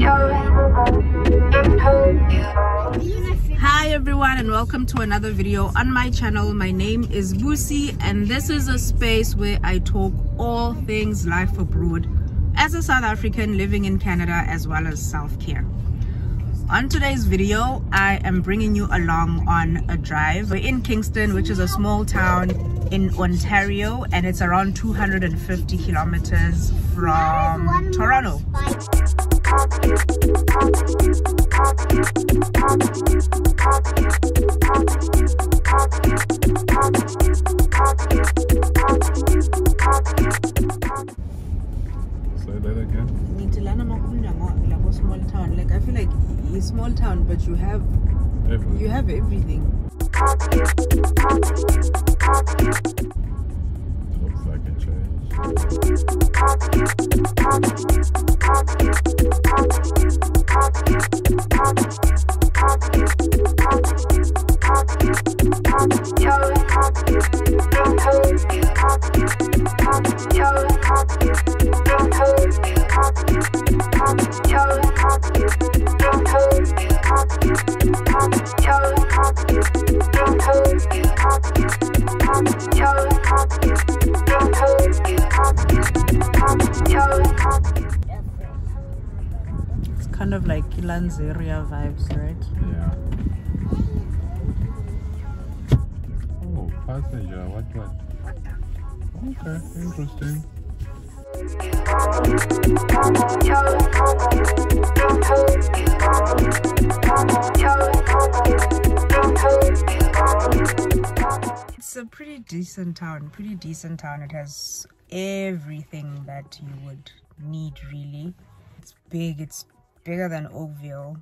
Hi everyone and welcome to another video on my channel. My name is Busi and this is a space where I talk all things life abroad as a South African living in Canada as well as self-care. On today's video, I am bringing you along on a drive. We're in Kingston, which is a small town in Ontario and it's around 250 kilometers from Toronto. Say that again. Ngitilana makufunda labo small town. Like I feel like it's small town, but you have Everything. you have everything. Change. It's kind of like Lanseria vibes, right? Yeah. Oh, passenger. What what? Okay, interesting. It's a pretty decent town, pretty decent town. It has everything that you would need really. It's big, it's bigger than Oakville.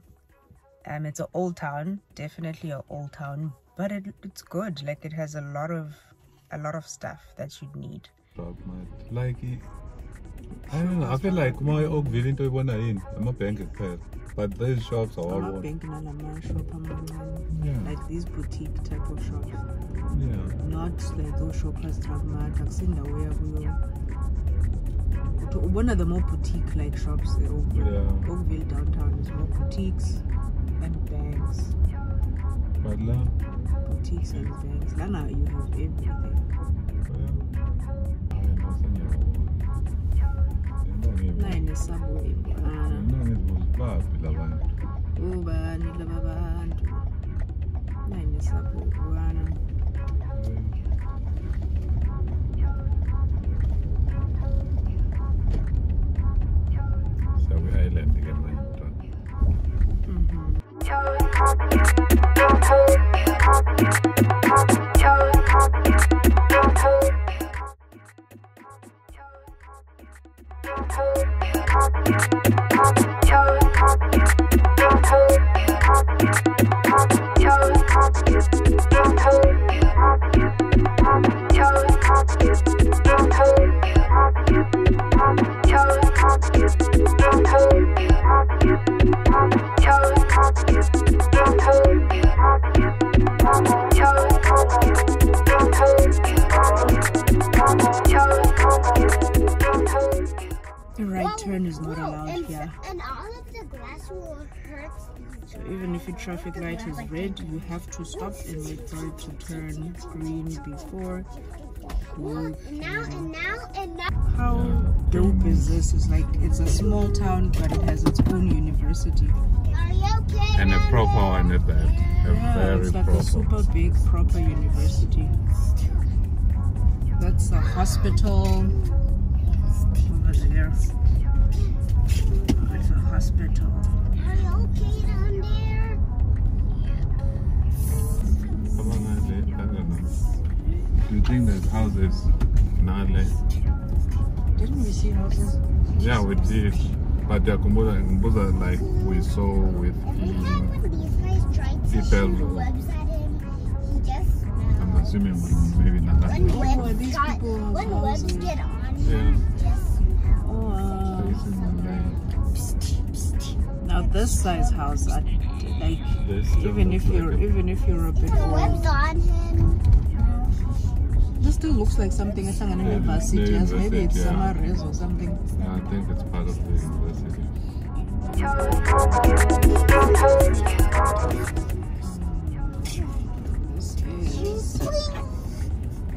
Um, it's an old town, definitely an old town, but it, it's good. Like it has a lot of a lot of stuff that you'd need. Stop, man. Like, it- I don't know. I feel like my Oakville into ibona yini amabhenki kuphela but these shops are all one. Ama-bank nalama-shop amancane. Yeah. Like these boutique type of shops. Yeah. not like those Shoppers Drug Mart, akusindawo yakuyo Uthi ubona the more boutique like shops eh, Oakville. Yeah. Oakville downtown is more boutiques and banks. But la, boutiques and banks. Lana you have everything. Hayi nasenyawo. naye nesubway bana Baphi allowed and, all of the grass will hurt. So even if your traffic light is red, you have to stop and wait for it to turn green before you And now and now and now. How dope is this? It's like it's a small town, but it has its own university. Are you okay? And a proper there? one at that. A Yeah, very it's like proper. a super big, proper university. That's a hospital over there. It's a hospital. Are you okay down there? Abangale, I don't know. Do you think there's houses Nale? Didn't we see houses? Yeah, we did. But they're composed like we saw with Every time the, when these guys tried to People- shoot the webs at him, he just I'm assuming maybe not that. when are webs these people when webs houses? get on Yeah. him, just Oh, uh, Facing the lake. Now this size house, I, like They even if you're like even if you're a bit the old, webs on him. this still looks like something ehlangane Yeah, ne-varsity the as maybe it's university, yeah. summer res or something Yeah, I think it's part of the university. This is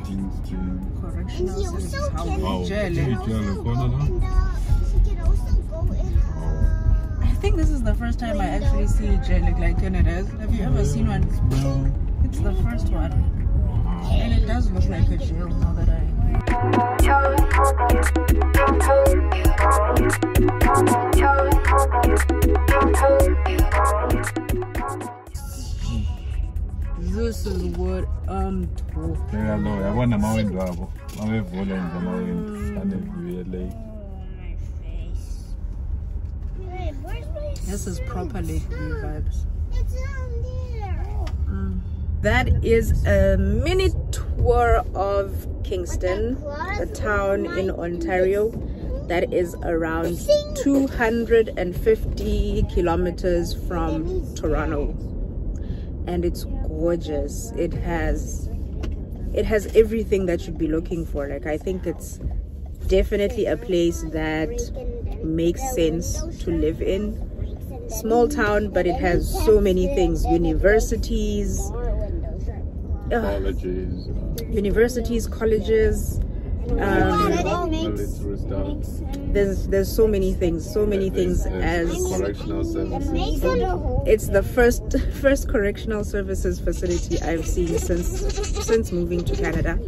Kingston. correctional And he services. also How can- think this is the first time I actually see a jelly like Canada's. Have you ever seen one? It's the first one. And it does look like a jail now that I. This is what I'm talking Yeah, no, I want a abo mawevula nje amawindo aneview lake my face. Wait, where's my This is proper Lake View vibes. It's down there. Mm. That is a mini tour of Kingston, a town in Ontario that is around 250 kilometers from Toronto. And it's gorgeous. It has it has everything that you'd be looking for. Like I think it's definitely a place that makes sense to live in. Small town, but it has so many things. Universities, windows colleges universities, colleges. Um, there's there's so many things, so many things as correctional services Makes it a whole it's the first first correctional services facility I've seen since since moving to Canada.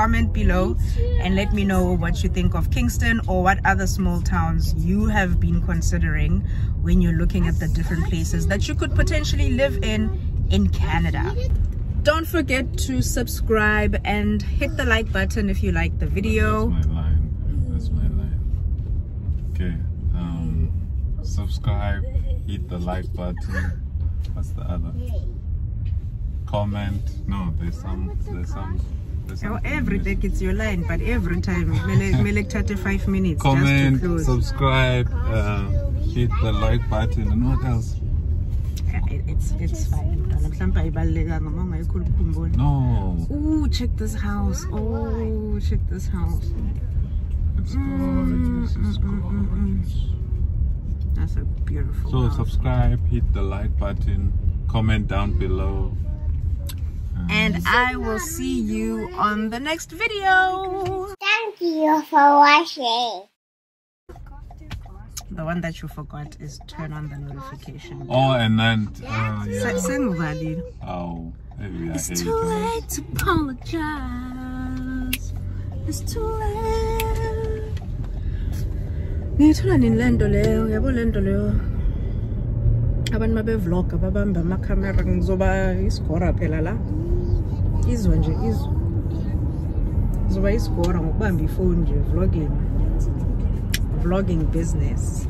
Comment below and let me know what you think of Kingston or what other small towns you have been considering when you're looking at the different places that you could potentially live in in Canada. Don't forget to subscribe and hit the like button if you like the video. That's my line. That's my line. Okay. Um, subscribe, hit the like button. What's the other? Comment. No, there's some. There's some. Oh, every day it's your line, but every time, mele mele 35 minutes Comment, just to close. subscribe, uh, hit the like button, and what else? It's it's fine. Mhlawumbe ayibalulekanga uma ungayikhuluma ukhumbula. No. Ooh, check this house. Oh, check this house. It's gorgeous. It's gorgeous. That's a beautiful So house. subscribe, hit the like button, comment down below. And I will see you on the next video. Thank you for watching. The one that you forgot is turn on the notification. Oh, and then uh, yeah. Se- sengivalile. Oh, maybe I It's hate too it. late to apologize. It's too late. ngiyithola nini le nto leyo yabo le nto leyo abantu babevlogga babamba amakhamera ngizoba isigora phela la izwa nje izwa. Ngizoba isigora ngokubamba ifoni nje vlogging. Vlogging business